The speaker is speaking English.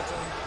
Britain.